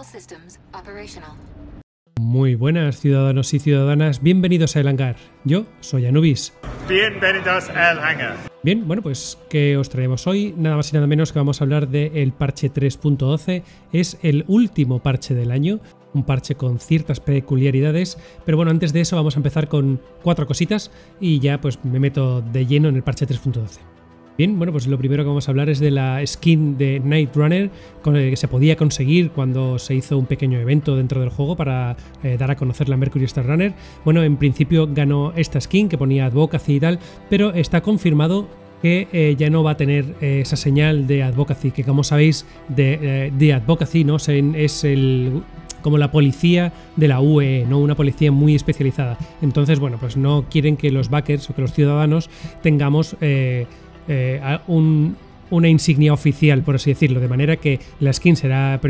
All systems operational. Muy buenas ciudadanos y ciudadanas, bienvenidos a El Hangar. Yo soy Anubis. Bienvenidos al hangar. Bien, bueno, pues ¿qué os traemos hoy? Nada más y nada menos que vamos a hablar del parche 3.12. Es el último parche del año, un parche con ciertas peculiaridades, pero bueno, antes de eso vamos a empezar con cuatro cositas y ya pues me meto de lleno en el parche 3.12. Bien, bueno, pues lo primero que vamos a hablar es de la skin de Night Runner que se podía conseguir cuando se hizo un pequeño evento dentro del juego para eh, dar a conocer la Mercury Star Runner. Bueno, en principio ganó esta skin que ponía Advocacy y tal, pero está confirmado que eh, ya no va a tener eh, esa señal de Advocacy, que como sabéis, de, Advocacy ¿no? es el como la policía de la UE, ¿no? Una policía muy especializada. Entonces, bueno, pues no quieren que los backers o que los ciudadanos tengamos una insignia oficial, por así decirlo, de manera que la skin será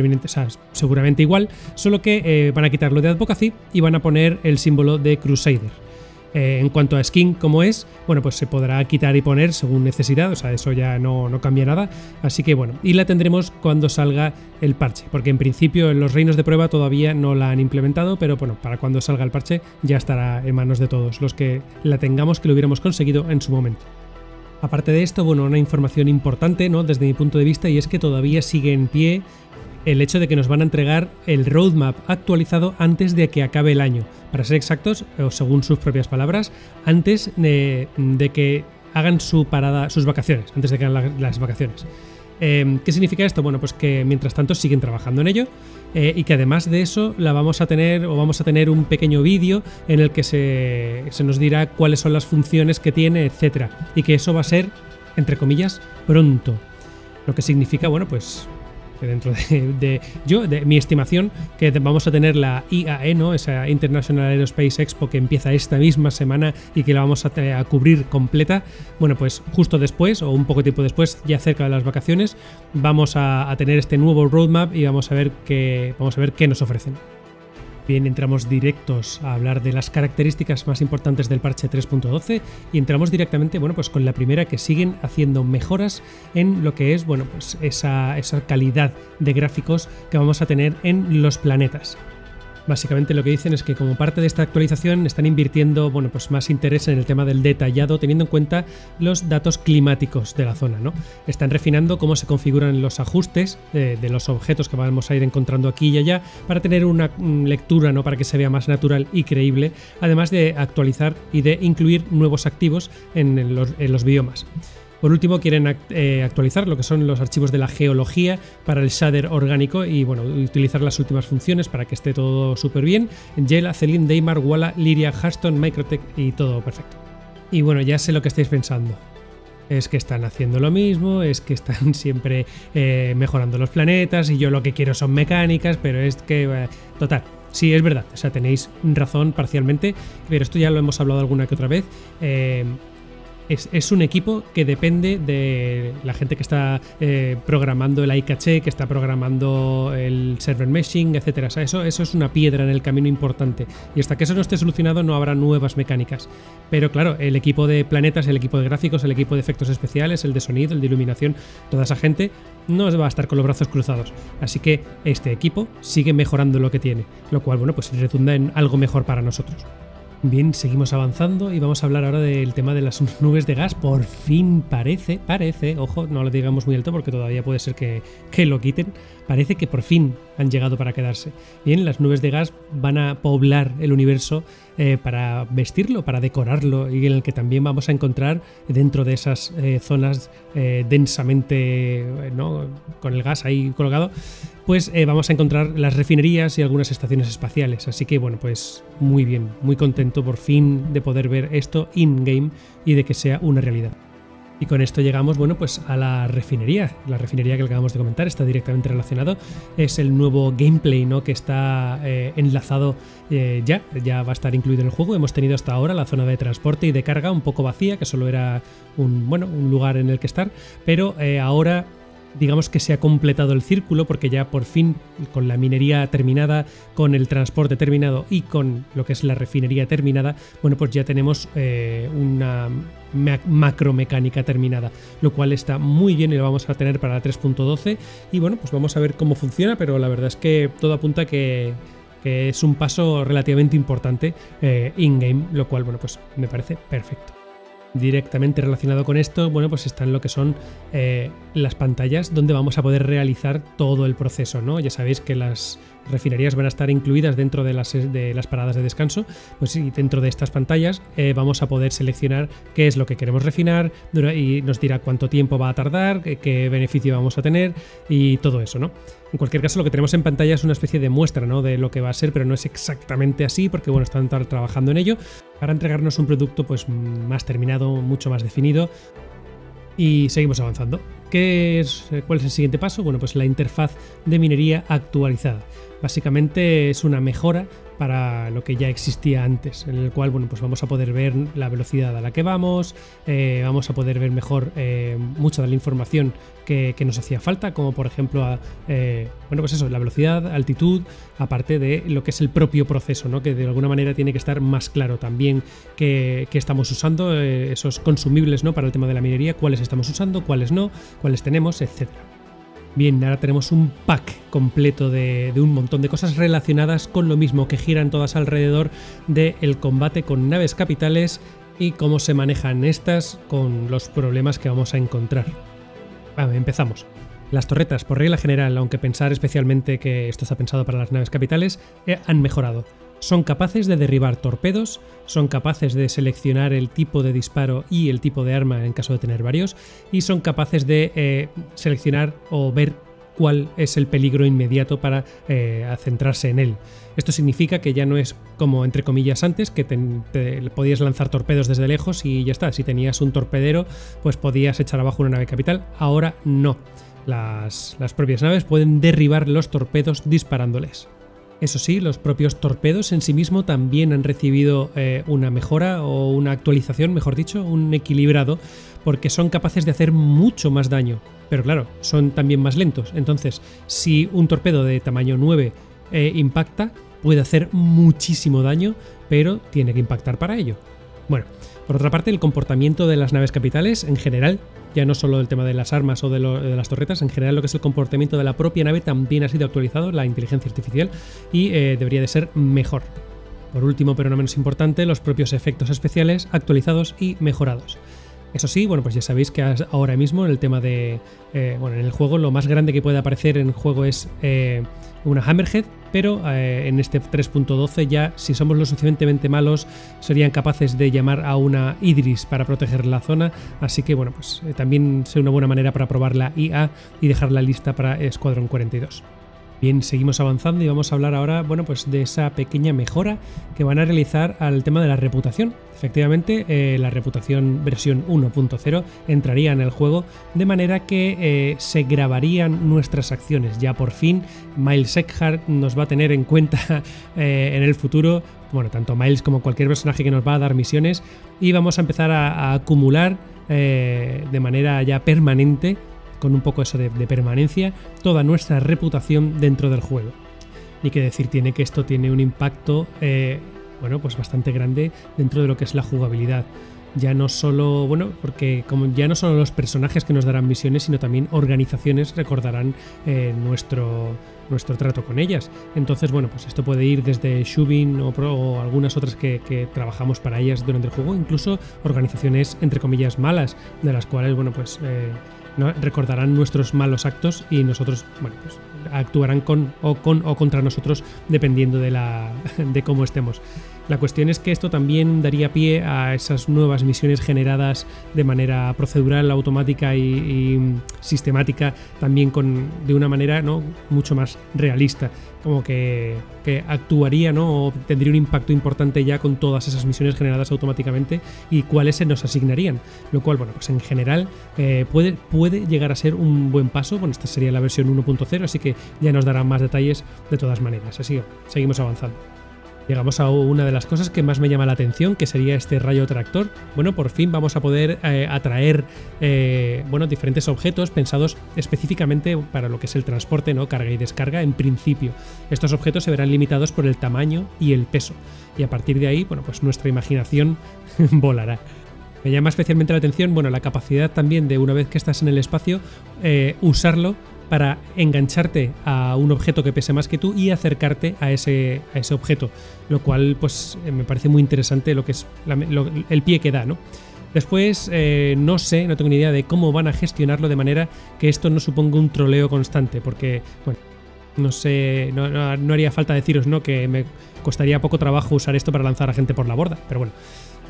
seguramente igual, solo que eh, van a quitarlo de Advocacy y van a poner el símbolo de Crusader. Eh, en cuanto a skin, como es, bueno, pues se podrá quitar y poner según necesidad, o sea, eso ya no, no, cambia nada. Así que bueno, y la tendremos cuando salga el parche, porque en principio en los reinos de prueba todavía no la han implementado, pero bueno, para cuando salga el parche ya estará en manos de todos los que la tengamos, que lo hubiéramos conseguido en su momento. Aparte de esto, bueno, una información importante, ¿no? Desde mi punto de vista, y es que todavía sigue en pie el hecho de que nos van a entregar el roadmap actualizado antes de que acabe el año. Para ser exactos, o según sus propias palabras, antes de, que hagan su parada, sus vacaciones, antes de que hagan las vacaciones. Em, ¿Qué significa esto? Bueno, pues que mientras tanto siguen trabajando en ello eh, y que además de eso la vamos a tener o vamos a tener un pequeño vídeo en el que se, se nos dirá cuáles son las funciones que tiene, etcétera. Y que eso va a ser, entre comillas, pronto. Lo que significa, bueno, pues dentro de, yo, de mi estimación, que vamos a tener la IAE, ¿no? Esa International Aerospace Expo que empieza esta misma semana y que la vamos a, cubrir completa. Bueno, pues justo después, o un poco tiempo después, ya cerca de las vacaciones, vamos a, tener este nuevo roadmap y vamos a ver qué, vamos a ver qué nos ofrecen. Bien, entramos directos a hablar de las características más importantes del parche 3.12 y entramos directamente, bueno, pues con la primera que siguen haciendo mejoras en lo que es, bueno, pues esa, esa calidad de gráficos que vamos a tener en los planetas. Básicamente lo que dicen es que como parte de esta actualización están invirtiendo bueno, pues más interés en el tema del detallado teniendo en cuenta los datos climáticos de la zona. ¿no? Están refinando cómo se configuran los ajustes de, los objetos que vamos a ir encontrando aquí y allá para tener una lectura ¿no? para que se vea más natural y creíble, además de actualizar y de incluir nuevos activos en los, en los biomas. Por último, quieren eh, actualizar lo que son los archivos de la geología para el shader orgánico y bueno, utilizar las últimas funciones para que esté todo súper bien. Yela, Celine, Deimar, Walla, Liria, Haston, Microtech y todo perfecto. Y bueno, ya sé lo que estáis pensando. Es que están haciendo lo mismo, es que están siempre eh, mejorando los planetas y yo lo que quiero son mecánicas, pero es que... Eh, total, Sí, es verdad, o sea, tenéis razón parcialmente, pero esto ya lo hemos hablado alguna que otra vez es, un equipo que depende de la gente que está eh, programando el iCache, que está programando el server meshing, etcétera. O sea, eso, eso es una piedra en el camino importante. Y hasta que eso no esté solucionado, no habrá nuevas mecánicas. Pero claro, el equipo de planetas, el equipo de gráficos, el equipo de efectos especiales, el de sonido, el de iluminación, toda esa gente no va a estar con los brazos cruzados. Así que este equipo sigue mejorando lo que tiene, lo cual, bueno, pues redunda en algo mejor para nosotros. Bien, seguimos avanzando y vamos a hablar ahora del tema de las nubes de gas. Por fin parece, parece, ojo, no lo digamos muy alto porque todavía puede ser que, que lo quiten. Parece que por fin han llegado para quedarse. Bien, las nubes de gas van a poblar el universo eh, para vestirlo, para decorarlo y en el que también vamos a encontrar dentro de esas eh, zonas eh, densamente ¿no? con el gas ahí colgado, pues vamos a encontrar las refinerías y algunas estaciones espaciales. Así que bueno, pues muy bien, muy contento por fin de poder ver esto in-game y de que sea una realidad. Y con esto llegamos, bueno, pues a la refinería. La refinería que acabamos de comentar está directamente relacionado. Es el nuevo gameplay, ¿no? Que está eh, enlazado eh, ya, ya va a estar incluido en el juego. Hemos tenido hasta ahora la zona de transporte y de carga un poco vacía, que solo era un, bueno, un lugar en el que estar. Pero ahora digamos que se ha completado el círculo porque ya por fin con la minería terminada, con el transporte terminado y con lo que es la refinería terminada, bueno pues ya tenemos eh, una macromecánica terminada, lo cual está muy bien y lo vamos a tener para la 3.12 y bueno pues vamos a ver cómo funciona, pero la verdad es que todo apunta que es un paso relativamente importante eh, in-game, lo cual, bueno, pues me parece perfecto directamente relacionado con esto, bueno, pues están lo que son eh, las pantallas donde vamos a poder realizar todo el proceso, ¿no? Ya sabéis que las refinerías van a estar incluidas dentro de las, de las paradas de descanso, pues sí, dentro de estas pantallas eh, vamos a poder seleccionar qué es lo que queremos refinar y nos dirá cuánto tiempo va a tardar, qué, beneficio vamos a tener y todo eso, ¿no? En cualquier caso, lo que tenemos en pantalla es una especie de muestra ¿no? de lo que va a ser, pero no es exactamente así, porque bueno, están trabajando en ello para entregarnos un producto pues, más terminado, mucho más definido. Y seguimos avanzando. ¿Qué es, ¿Cuál es el siguiente paso? Bueno, pues la interfaz de minería actualizada. Básicamente es una mejora para lo que ya existía antes, en el cual bueno, pues vamos a poder ver la velocidad a la que vamos, eh, vamos a poder ver mejor eh, mucha de la información que, nos hacía falta, como por ejemplo eh, bueno, pues eso, la velocidad, altitud, aparte de lo que es el propio proceso, ¿no? que de alguna manera tiene que estar más claro también que, estamos usando, esos consumibles ¿no? para el tema de la minería, cuáles estamos usando, cuáles no, cuáles tenemos, etcétera. Bien, ahora tenemos un pack completo de, un montón de cosas relacionadas con lo mismo, que giran todas alrededor del combate con naves capitales y cómo se manejan estas con los problemas que vamos a encontrar. Vale, empezamos. Las torretas, por regla general, aunque pensar especialmente que esto está pensado para las naves capitales, eh, han mejorado. Son capaces de derribar torpedos, son capaces de seleccionar el tipo de disparo y el tipo de arma en caso de tener varios, y son capaces de eh, seleccionar o ver cuál es el peligro inmediato para eh, centrarse en él. Esto significa que ya no es como entre comillas antes, que podías lanzar torpedos desde lejos y ya está. Si tenías un torpedero, pues podías echar abajo una nave capital. Ahora no. las propias naves pueden derribar los torpedos disparándoles. Eso sí, los propios torpedos en sí mismo también han recibido eh, una mejora o una actualización, mejor dicho, un equilibrado, porque son capaces de hacer mucho más daño. Pero claro, son también más lentos. Entonces, si un torpedo de tamaño 9 eh, impacta, puede hacer muchísimo daño, pero tiene que impactar para ello. Bueno, por otra parte, el comportamiento de las naves capitales en general ya no solo el tema de las armas o de, las torretas, en general lo que es el comportamiento de la propia nave también ha sido actualizado, la inteligencia artificial, y eh, debería de ser mejor. Por último, pero no menos importante, los propios efectos especiales actualizados y mejorados. Eso sí, bueno, pues ya sabéis que ahora mismo en el tema de. Eh, bueno, en el juego lo más grande que puede aparecer en el juego es eh, una Hammerhead, pero eh, en este 3.12 ya, si somos lo suficientemente malos, serían capaces de llamar a una Idris para proteger la zona. Así que, bueno, pues también es una buena manera para probar la IA y dejarla lista para Escuadrón 42. Bien, seguimos avanzando y vamos a hablar ahora, bueno, pues de esa pequeña mejora que van a realizar al tema de la reputación. Efectivamente, eh, la reputación versión 1.0 entraría en el juego de manera que eh, se grabarían nuestras acciones. Ya por fin, Miles Eckhart nos va a tener en cuenta eh, en el futuro, bueno, tanto Miles como cualquier personaje que nos va a dar misiones, y vamos a empezar a acumular de manera ya permanente con un poco eso de, permanencia, toda nuestra reputación dentro del juego. Y que decir tiene que esto tiene un impacto, eh, bueno, pues bastante grande dentro de lo que es la jugabilidad ya no solo, bueno, porque como ya no solo los personajes que nos darán misiones, sino también organizaciones recordarán eh, nuestro, nuestro trato con ellas. Entonces, bueno, pues esto puede ir desde Shubin o, algunas otras que, trabajamos para ellas durante el juego, incluso organizaciones entre comillas malas, de las cuales, bueno, pues eh, recordarán nuestros malos actos y nosotros, bueno, pues actuarán con o con o contra nosotros dependiendo de la de cómo estemos. La cuestión es que esto también daría pie a esas nuevas misiones generadas de manera procedural, automática y, sistemática, también con, de una manera ¿no? mucho más realista, como que, actuaría ¿no? o tendría un impacto importante ya con todas esas misiones generadas automáticamente y cuáles se nos asignarían. Lo cual, bueno, pues en general eh, puede, puede llegar a ser un buen paso. Bueno, esta sería la versión 1.0, así que ya nos dará más detalles de todas maneras. Así que seguimos avanzando. Llegamos a una de las cosas que más me llama la atención, que sería este rayo tractor. Bueno, por fin vamos a poder eh, atraer eh, bueno, diferentes objetos pensados específicamente para lo que es el transporte, ¿no? Carga y descarga en principio. Estos objetos se verán limitados por el tamaño y el peso. Y a partir de ahí, bueno, pues nuestra imaginación volará. Me llama especialmente la atención, bueno, la capacidad también de una vez que estás en el espacio, eh, usarlo para engancharte a un objeto que pese más que tú y acercarte a ese, a ese objeto, lo cual pues eh, me parece muy interesante lo que es el pie que da, ¿no? Después, eh, no sé, no tengo ni idea de cómo van a gestionarlo de manera que esto no suponga un troleo constante, porque, bueno, no sé, no, no haría falta deciros, ¿no? Que me costaría poco trabajo usar esto para lanzar a gente por la borda, pero bueno.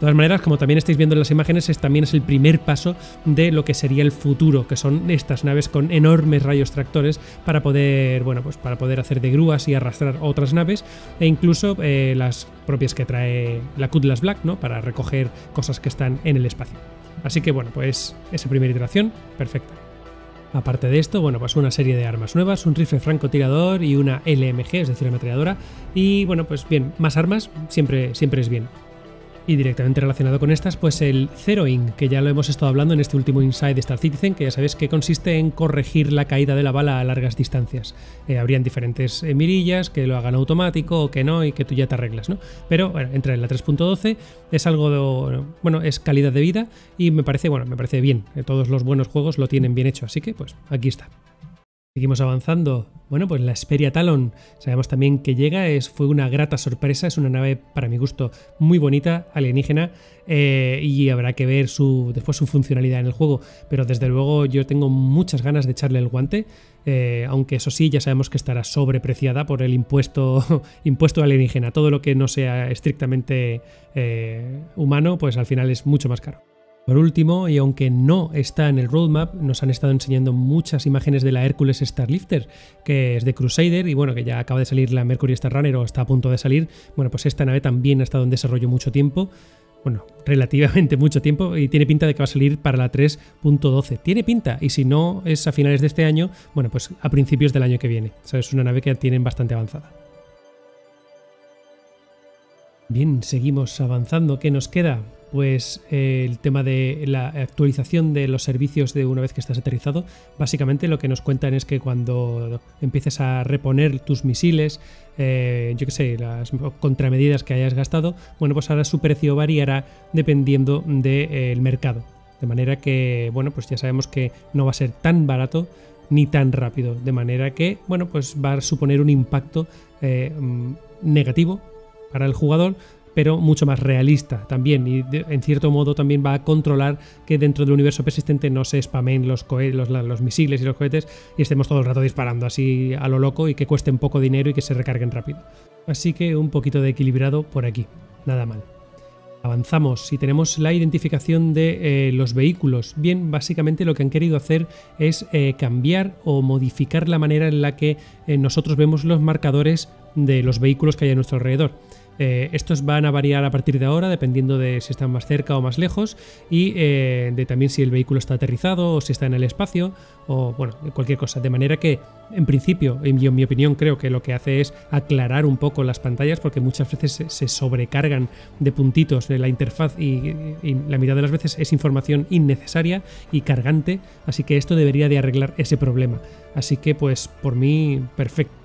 De todas maneras, como también estáis viendo en las imágenes, es, también es el primer paso de lo que sería el futuro, que son estas naves con enormes rayos tractores para poder, bueno, pues para poder hacer de grúas y arrastrar otras naves, e incluso eh, las propias que trae la Cutlass Black, ¿no? Para recoger cosas que están en el espacio. Así que bueno, pues esa primera iteración, perfecta. Aparte de esto, bueno, pues una serie de armas nuevas, un rifle francotirador y una LMG, es decir, ametralladora. Y bueno, pues bien, más armas siempre, siempre es bien. Y directamente relacionado con estas, pues el Zeroing, que ya lo hemos estado hablando en este último Inside de Star Citizen, que ya sabéis que consiste en corregir la caída de la bala a largas distancias. Eh, habrían diferentes eh, mirillas que lo hagan automático o que no y que tú ya te arreglas, ¿no? Pero bueno, entra en la 3.12, es algo bueno, es calidad de vida y me parece, bueno, me parece bien. Eh, todos los buenos juegos lo tienen bien hecho, así que pues aquí está. Seguimos avanzando. Bueno, pues la Xperia Talon, sabemos también que llega, es, fue una grata sorpresa, es una nave para mi gusto muy bonita, alienígena, eh, y habrá que ver su, después su funcionalidad en el juego, pero desde luego yo tengo muchas ganas de echarle el guante, eh, aunque eso sí, ya sabemos que estará sobrepreciada por el impuesto, impuesto alienígena, todo lo que no sea estrictamente eh, humano, pues al final es mucho más caro. Por último, y aunque no está en el roadmap, nos han estado enseñando muchas imágenes de la Hércules Starlifter, que es de Crusader y bueno, que ya acaba de salir la Mercury Star Runner o está a punto de salir. Bueno, pues esta nave también ha estado en desarrollo mucho tiempo. Bueno, relativamente mucho tiempo y tiene pinta de que va a salir para la 3.12. Tiene pinta y si no es a finales de este año, bueno, pues a principios del año que viene. Es una nave que tienen bastante avanzada. Bien, seguimos avanzando. ¿Qué nos queda? Pues eh, el tema de la actualización de los servicios de una vez que estás aterrizado. Básicamente lo que nos cuentan es que cuando empieces a reponer tus misiles, eh, yo qué sé, las contramedidas que hayas gastado, bueno, pues ahora su precio variará dependiendo del mercado. De manera que, bueno, pues ya sabemos que no va a ser tan barato ni tan rápido. De manera que, bueno, pues va a suponer un impacto eh, mm, negativo para el jugador pero mucho más realista también y en cierto modo también va a controlar que dentro del universo persistente no se spamen los, los, los, misiles y los cohetes y estemos todo el rato disparando así a lo loco y que cuesten poco dinero y que se recarguen rápido. Así que un poquito de equilibrado por aquí, nada mal. Avanzamos y tenemos la identificación de eh, los vehículos. Bien, básicamente lo que han querido hacer es eh, cambiar o modificar la manera en la que eh, nosotros vemos los marcadores de los vehículos que hay a nuestro alrededor. Eh, estos van a variar a partir de ahora dependiendo de si están más cerca o más lejos y eh, de también si el vehículo está aterrizado o si está en el espacio o bueno, cualquier cosa. De manera que, en principio, en mi, opinión, creo que lo que hace es aclarar un poco las pantallas porque muchas veces se, sobrecargan de puntitos de la interfaz y, y la mitad de las veces es información innecesaria y cargante, así que esto debería de arreglar ese problema. Así que pues por mí perfecto.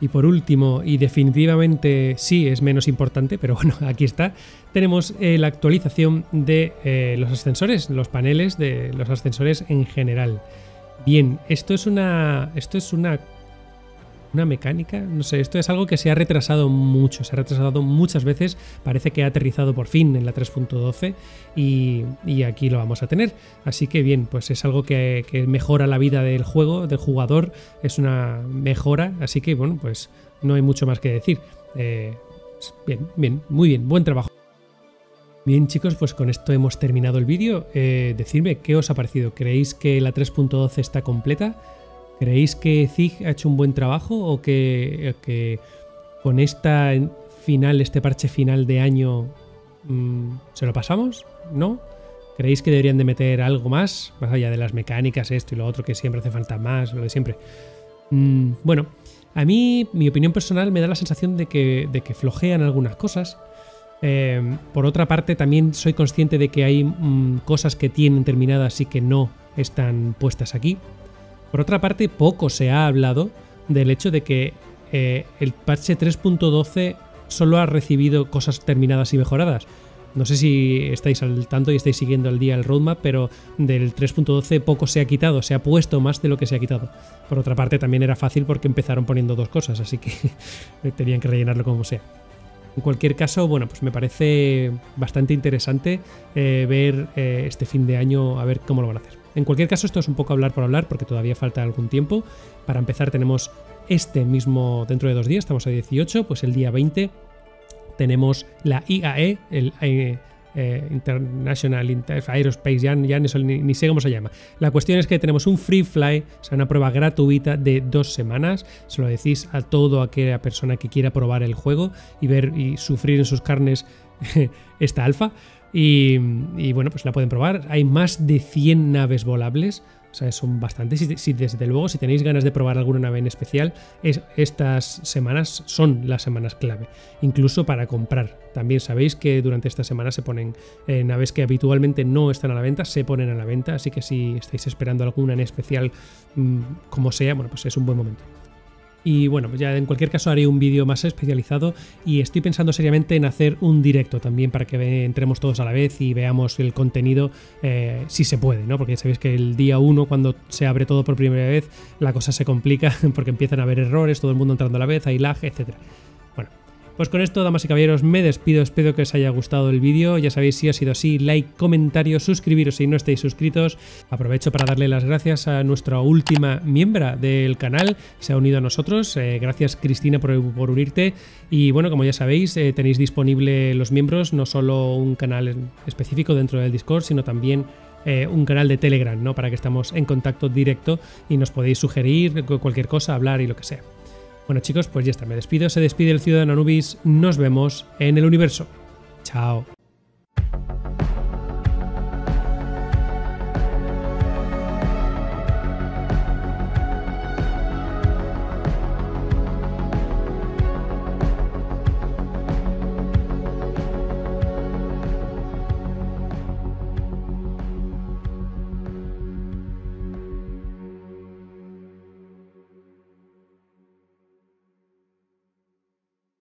Y por último, y definitivamente sí es menos importante, pero bueno, aquí está, tenemos eh, la actualización de eh, los ascensores, los paneles de los ascensores en general. Bien, esto es una. Esto es una una mecánica, no sé, esto es algo que se ha retrasado mucho, se ha retrasado muchas veces, parece que ha aterrizado por fin en la 3.12 y, aquí lo vamos a tener. Así que bien, pues es algo que, mejora la vida del juego, del jugador, es una mejora, así que bueno, pues no hay mucho más que decir. Eh, bien, bien, muy bien, buen trabajo. Bien chicos, pues con esto hemos terminado el vídeo. Eh, decidme qué os ha parecido. ¿Creéis que la 3.12 está completa? ¿Creéis que Zig ha hecho un buen trabajo o que, con esta final, este parche final de año, mm, se lo pasamos? ¿No? ¿Creéis que deberían de meter algo más? Más allá de las mecánicas, esto y lo otro, que siempre hace falta más, lo de siempre. Mm, bueno, A mí, mi opinión personal, me da la sensación de que, flojean algunas cosas. Eh, por otra parte, también soy consciente de que hay mm, cosas que tienen terminadas y que no están puestas aquí. Por otra parte, poco se ha hablado del hecho de que eh, el parche 3.12 solo ha recibido cosas terminadas y mejoradas. No sé si estáis al tanto y estáis siguiendo al día el roadmap, pero del 3.12 poco se ha quitado, se ha puesto más de lo que se ha quitado. Por otra parte, también era fácil porque empezaron poniendo dos cosas, así que tenían que rellenarlo como sea. En cualquier caso, bueno, pues me parece bastante interesante eh, ver eh, este fin de año a ver cómo lo van a hacer. En cualquier caso, esto es un poco hablar por hablar porque todavía falta algún tiempo. Para empezar, tenemos este mismo dentro de dos días, estamos a 18, pues el día 20 tenemos la IAE, el eh, eh, International Aerospace, ya, ni, sé cómo se llama. La cuestión es que tenemos un free fly, o sea, una prueba gratuita de dos semanas. Se lo decís a toda aquella persona que quiera probar el juego y ver y sufrir en sus carnes esta alfa. Y, bueno, pues la pueden probar. Hay más de 100 naves volables. O sea, son bastantes. Si, desde luego, si tenéis ganas de probar alguna nave en especial, estas semanas son las semanas clave. Incluso para comprar. También sabéis que durante estas semanas se ponen eh, naves que habitualmente no están a la venta, se ponen a la venta. Así que si estáis esperando alguna en especial, mm, como sea, bueno, pues es un buen momento. Y bueno, pues ya en cualquier caso haré un vídeo más especializado y estoy pensando seriamente en hacer un directo también para que entremos todos a la vez y veamos el contenido eh, si se puede, ¿no? Porque sabéis que el día 1 cuando se abre todo por primera vez la cosa se complica porque empiezan a haber errores, todo el mundo entrando a la vez, hay lag, etcétera. Pues con esto, damas y caballeros, me despido. Espero que os haya gustado el vídeo. Ya sabéis, si ha sido así, like, comentario, suscribiros si no estáis suscritos. Aprovecho para darle las gracias a nuestra última miembro del canal. Se ha unido a nosotros. Eh, gracias, Cristina, por, unirte. Y bueno, como ya sabéis, eh, tenéis disponible los miembros, no solo un canal específico dentro del Discord, sino también eh, un canal de Telegram, ¿no? Para que estamos en contacto directo y nos podéis sugerir cualquier cosa, hablar y lo que sea. Bueno chicos, pues ya está, me despido, se despide el Ciudadano Anubis, nos vemos en el universo. Chao.